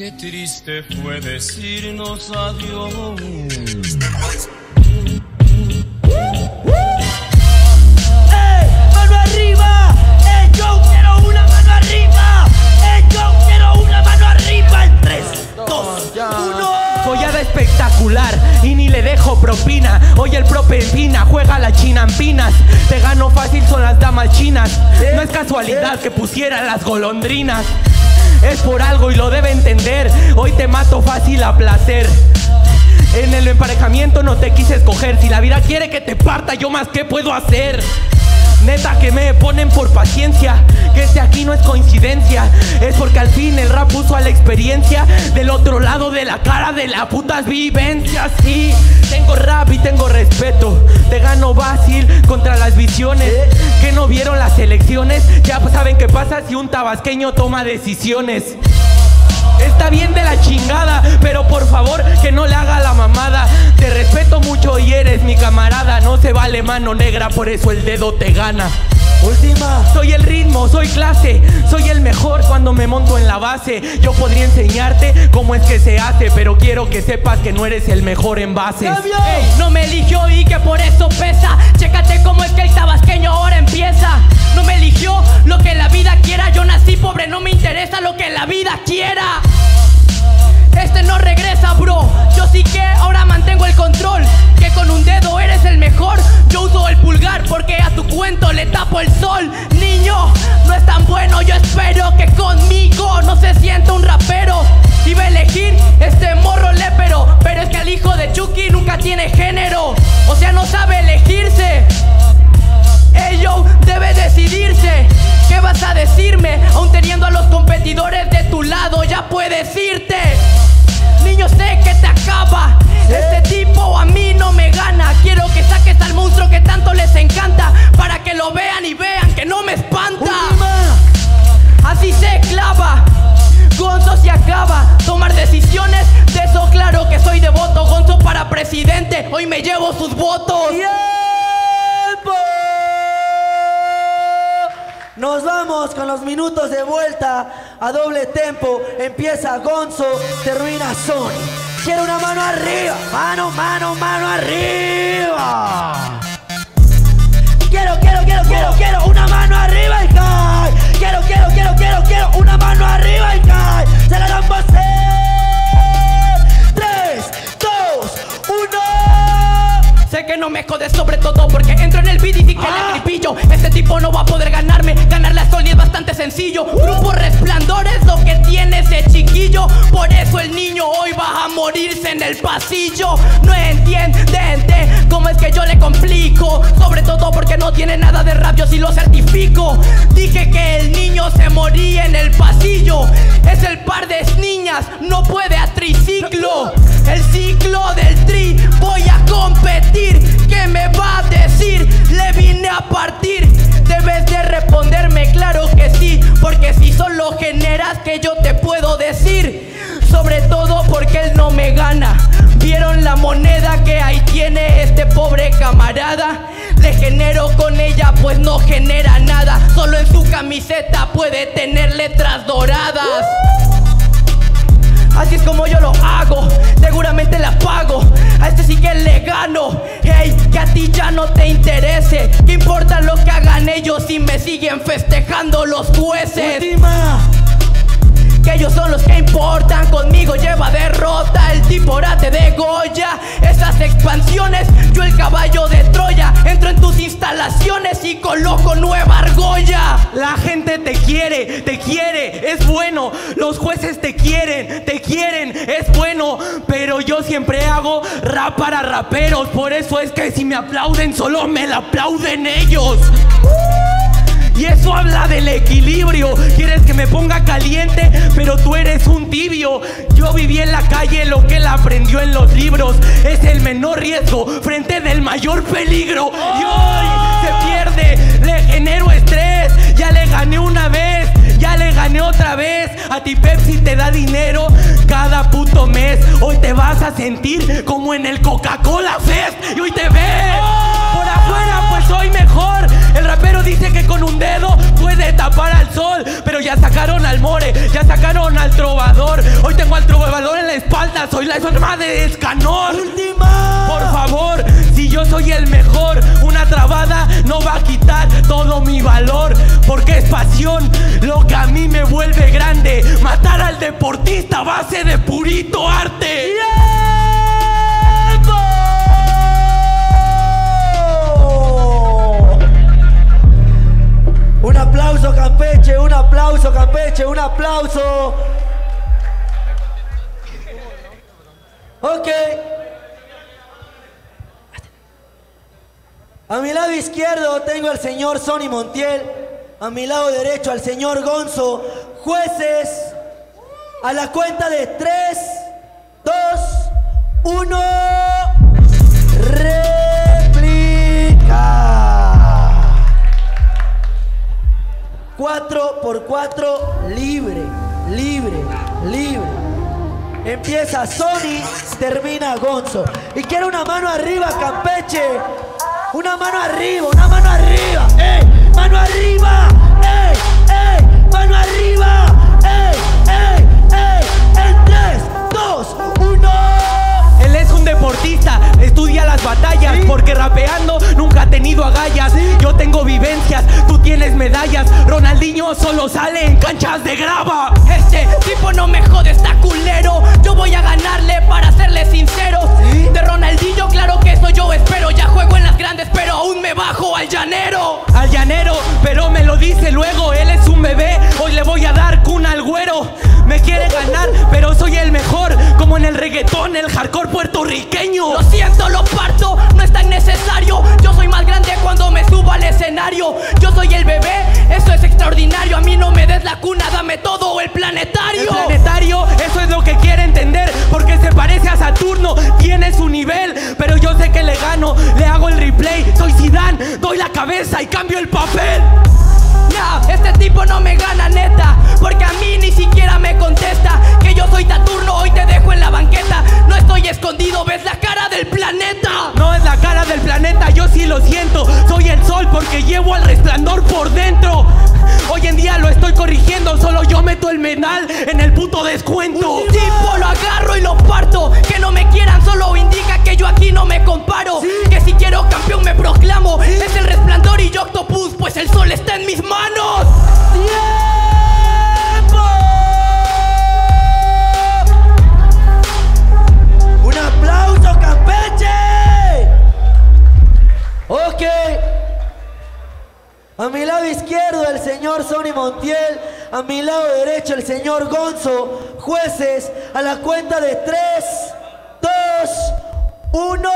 Qué triste fue decirnos adiós. Propina juega la chinampinas. Te gano fácil son las damas chinas. No es casualidad que pusiera las golondrinas. Es por algo y lo debe entender. Hoy te mato fácil a placer. En el emparejamiento no te quise escoger. Si la vida quiere que te parta, yo más que puedo hacer. Neta que me ponen por paciencia Que este aquí no es coincidencia. Es porque al fin el rap puso a la experiencia Del otro lado de la cara de las putas vivencias Sí, tengo rap y tengo respeto. Te gano fácil contra las visiones Que no vieron las elecciones. Ya saben qué pasa si un tabasqueño toma decisiones Está bien de la chingada, pero por favor que no le haga la mamada. Te respeto mucho y eres mi camarada. No se vale mano negra, por eso el dedo te gana. Última. Soy el ritmo, soy clase, soy el mejor cuando me monto en la base. Yo podría enseñarte cómo es que se hace, pero quiero que sepas que no eres el mejor en bases. ¡Cambio! Ey, no me eligió y que por eso pesa. Chécate cómo es que el tabasqueño ahora empieza. No me eligió lo que la vida quiera. Yo nací pobre, no me interesa lo que la vida quiera. Regresa, bro. Yo sí que ahora mantengo el control. Que con un dedo eres el mejor. Yo uso el pulgar porque a tu cuento le tapo el sol. Niño, no es tan bueno. Yo espero que conmigo no se sienta un rapero. Iba a elegir este morro lépero. Pero es que el hijo de Chucky nunca tiene género. O sea, no sabe elegirse. Ello debe decidirse. ¿Qué vas a decirme? Aún teniendo a los competidores de tu lado, ya puedes irte. Hoy me llevo sus votos. ¡Tiempo! Nos vamos con los minutos de vuelta a doble tempo. Empieza Gonzo, termina Sony. Quiero una mano arriba, mano, mano, mano arriba. Quiero, quiero, quiero, quiero, quiero una mano arriba y cae. Quiero, quiero, quiero, quiero, quiero una mano arriba y cae. Se la damos en Sé que no me jodes sobre todo porque entro en el beat y sí que Ah. le gripillo Este tipo no va a poder ganarme, ganarle a Sony es bastante sencillo. Grupo Resplandor es lo que tiene ese chiquillo. Por eso el niño hoy va a morirse en el pasillo. No entiende cómo es que yo le complico. Sobre todo porque no tiene nada de rap, yo sí lo certifico. Dije que el niño se moría en el pasillo. Es el par de niñas, no puede a triciclo El ciclo del tri, voy a competir. ¿Qué me va a decir? Le vine a partir. Debes de responderme, claro que sí. Porque si solo generas que yo te puedo decir. Sobre todo porque él no me gana. ¿Vieron la moneda que ahí tiene este pobre camarada? Le genero con ella pues no genera nada. Solo en su camiseta puede tener letras doradas Así es como yo lo hago, seguramente la pago. A este sí que le gano. Hey, que a ti ya no te interese. ¿Qué importa lo que hagan ellos si me siguen festejando los jueces? Última. Que ellos son los que importan, conmigo lleva derrota, el tipo orate de Goya. Esas expansiones, yo el caballo de Troya. Entro en tus instalaciones y coloco nueva argolla. La gente te quiere, te quiere, es bueno. Los jueces te quieren, te quieren, es bueno. Pero yo siempre hago rap para raperos. Por eso es que si me aplauden, solo me la aplauden ellos. Y eso habla del equilibrio. Quieres que me ponga caliente, pero tú eres un tibio. Yo viví en la calle lo que él aprendió en los libros. Es el menor riesgo frente del mayor peligro. Y hoy se pierde, le genero otra vez. A ti Pepsi te da dinero cada puto mes. Hoy te vas a sentir como en el Coca-Cola Fest. Y hoy te ves por afuera, pues soy mejor. El rapero dice que con un dedo puede tapar al sol. Pero ya sacaron al more, ya sacaron al trovador. Hoy tengo al trovador en la espalda, soy la arma de Escanor. Última. Por favor, si yo soy el mejor, no va a quitar todo mi valor, porque es pasión lo que a mí me vuelve grande. Matar al deportista base de purito arte. ¡Tiempo! Un aplauso Campeche, un aplauso Campeche, un aplauso. Ok. A mi lado izquierdo tengo al señor Sonny Montiel. A mi lado derecho al señor Gonzo. Jueces, a la cuenta de 3, 2, 1. Réplica. 4 por 4, libre, libre, libre. Empieza Sony, termina Gonzo. Y quiero una mano arriba, Campeche. Una mano arriba, una mano arriba. ¡Ey! ¡Mano arriba! ¡Ey! ¡Ey! ¡Mano arriba! ¡Ey! ¡Ey! ¡Ey! En 3, 2, 1. Él es un deportista, estudia las batallas, porque rapeando nunca ha tenido agallas. Yo tengo vivencias, tú tienes medallas. Ronaldinho solo sale en canchas de grava. Este tipo no me jode, está culero. Reggaetón, el hardcore puertorriqueño. Lo siento, lo parto, no es tan necesario. Yo soy más grande cuando me subo al escenario. Yo soy el bebé, eso es extraordinario. A mí no me des la cuna, dame todo el El planetario. planetario, eso es lo que quiere entender, porque se parece a Saturno, tiene su nivel, pero yo sé que le gano, le hago el replay, soy Zidane, doy la cabeza y cambio el papel. Nah, este tipo no me gana neta Porque a mí ni siquiera me contesta soy Saturno, hoy te dejo en la banqueta No estoy escondido, ves la cara del planeta No es la cara del planeta, yo sí lo siento, soy el sol porque llevo al resplandor por dentro. Hoy en día lo estoy corrigiendo, solo yo meto el menal en el puto descuento. Tipo lo agarro y lo parto Que no me quieran solo izquierdo el señor Sonny Montiel, a mi lado derecho el señor Gonzo. Jueces, a la cuenta de 3, 2, 1.